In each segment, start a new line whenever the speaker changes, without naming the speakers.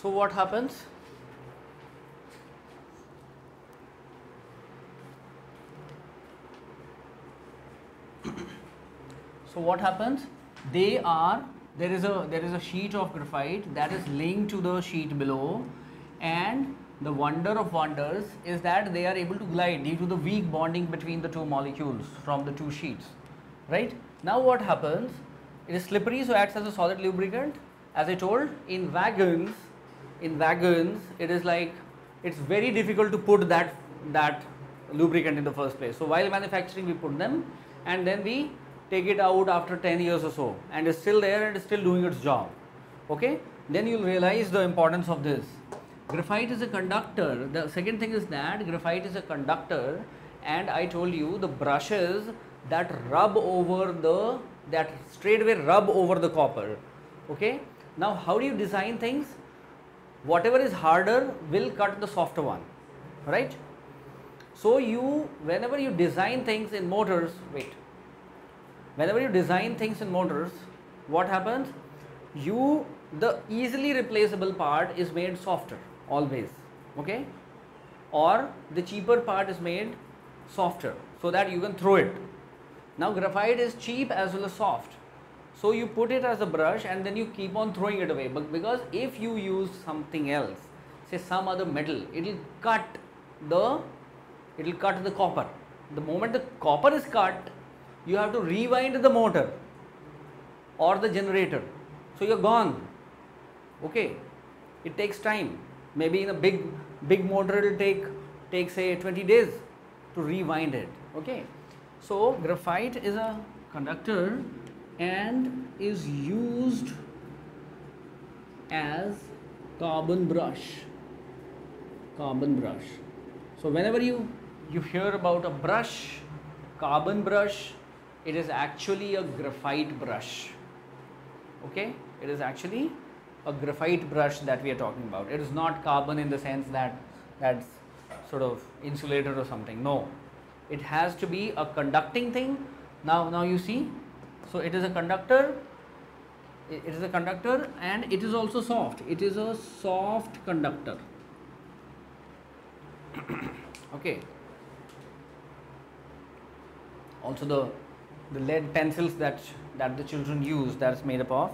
So what happens? so what happens? They are there is a there is a sheet of graphite that is linked to the sheet below, and the wonder of wonders is that they are able to glide due to the weak bonding between the two molecules from the two sheets. Right now, what happens? It is slippery, so acts as a solid lubricant. As I told, in wagons, in wagons, it is like it's very difficult to put that that lubricant in the first place. So while manufacturing, we put them, and then we take it out after 10 years or so, and it's still there and it's still doing its job. Okay, then you'll realize the importance of this. Graphite is a conductor. The second thing is that graphite is a conductor, and I told you the brushes that rub over the that straight away rub over the copper. Okay, now how do you design things? Whatever is harder will cut the softer one, right? So you, whenever you design things in motors, wait, whenever you design things in motors, what happens? You, the easily replaceable part is made softer always, okay? Or the cheaper part is made softer so that you can throw it. Now graphite is cheap as well as soft. So you put it as a brush and then you keep on throwing it away. But because if you use something else, say some other metal, it will cut the it will cut the copper. The moment the copper is cut, you have to rewind the motor or the generator. So you're gone. Okay. It takes time. Maybe in a big big motor it will take take say 20 days to rewind it. Okay. So graphite is a conductor and is used as carbon brush. Carbon brush. So whenever you you hear about a brush, carbon brush, it is actually a graphite brush. Okay, it is actually a graphite brush that we are talking about. It is not carbon in the sense that that's sort of insulated or something. No, it has to be a conducting thing. Now, now you see, so it is a conductor. It is a conductor and it is also soft. It is a soft conductor. okay also the the lead pencils that that the children use that's made up of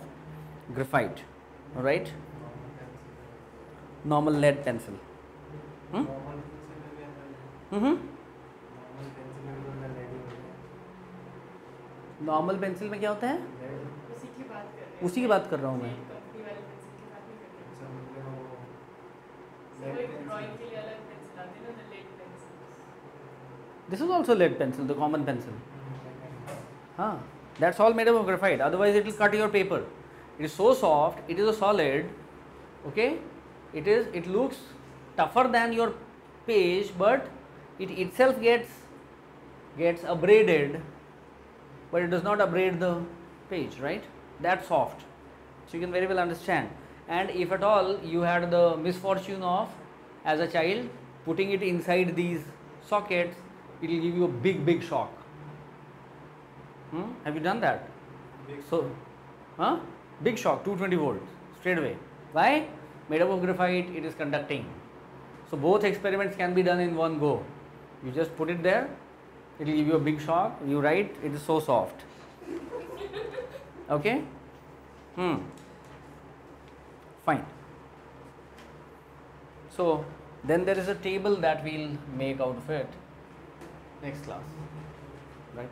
graphite all right normal lead pencil hmm? mm-hmm. Normal pencil में क्या होता है?
उसी की बात कर
उसी की बात कर रहा हूँ मैं।
This is also lead pencil
the common pencil हाँ। That's all made of graphite otherwise it will cut your paper it is so soft it is a solid okay it is it looks tougher than your page but it itself gets gets abraded but it does not abrade the page. Right. That's soft. So you can very well understand. And if at all you had the misfortune of, as a child, putting it inside these sockets, it will give you a big, big shock. Hmm? Have you done that? So, huh? Big shock, 220 volts, straight away. Why? Made up of graphite, it is conducting. So, both experiments can be done in one go. You just put it there, it will give you a big shock. You write, it is so soft. Okay? Hmm. Fine. So, then there is a table that we'll make out of it next class. Right?